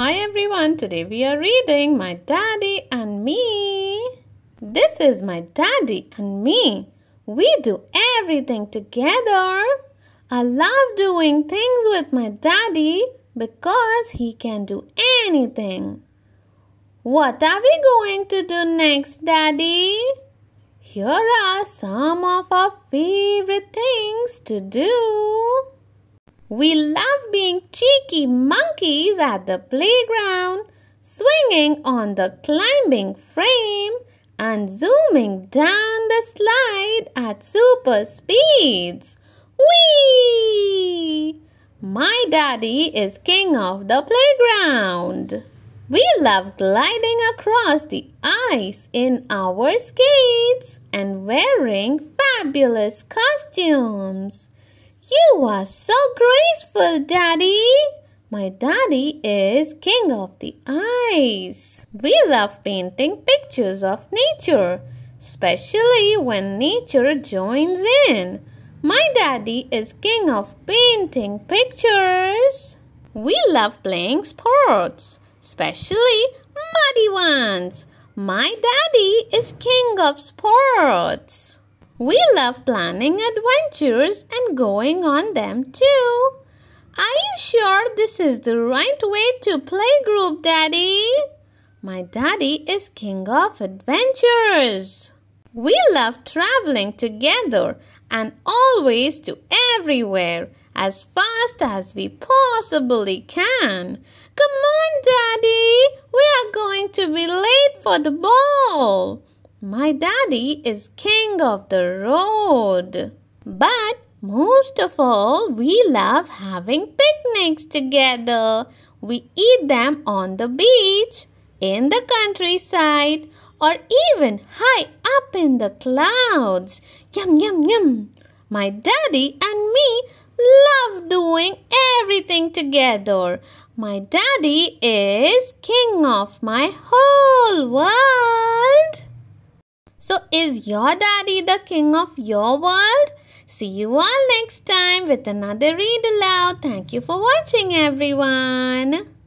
Hi everyone, today we are reading My Daddy and Me. This is my daddy and me. We do everything together. I love doing things with my daddy because he can do anything. What are we going to do next, daddy? Here are some of our favorite things to do. We love being cheeky monkeys at the playground, swinging on the climbing frame and zooming down the slide at super speeds. Whee! My daddy is king of the playground. We love gliding across the ice in our skates and wearing fabulous costumes. You are so graceful, Daddy. My daddy is king of the ice. We love painting pictures of nature, especially when nature joins in. My daddy is king of painting pictures. We love playing sports, especially muddy ones. My daddy is king of sports. We love planning adventures and going on them too. Are you sure this is the right way to play group, Daddy? My daddy is king of adventures. We love traveling together and always to everywhere as fast as we possibly can. Come on, Daddy. We are going to be late for the ball. My daddy is king of the road. But most of all, we love having picnics together. We eat them on the beach, in the countryside, or even high up in the clouds. Yum, yum, yum. My daddy and me love doing everything together. My daddy is king of my whole world. So, is your daddy the king of your world? See you all next time with another read aloud. Thank you for watching, everyone.